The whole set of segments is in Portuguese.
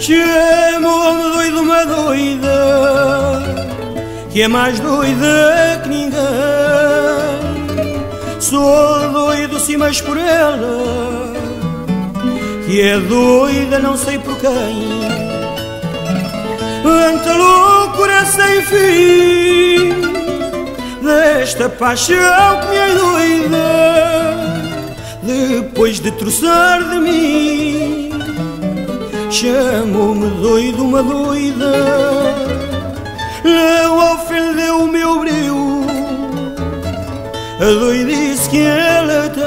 Chamou-me doido uma doida Que é mais doida que ninguém. Sou doido sim, mas por ela Que é doida não sei por quem. Anta loucura sem fim Desta paixão que me é doida Depois de troçar de mim Chamou-me doido uma doida. Não ofendeu o meu brilho A doidice que ela tem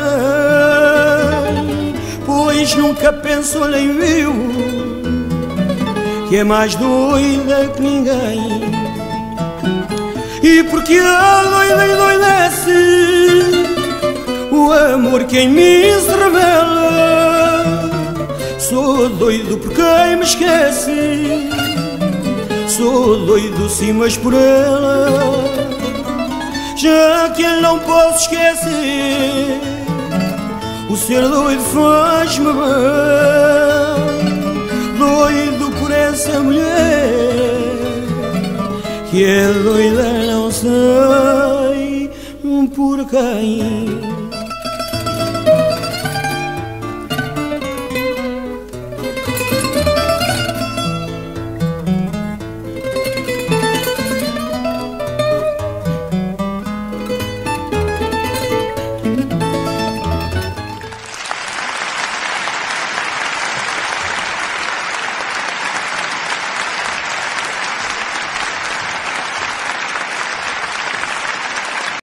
Pois nunca pensou nem viu Que é mais doida que ninguém. E porque a doida endoidece O amor que em mim se revela Sou doido por quem me esquece. Sou doido sim, mas por ela. Já que eu não posso esquecer O ser doido faz-me bem. Doido por essa mulher Que é doida não sei por quem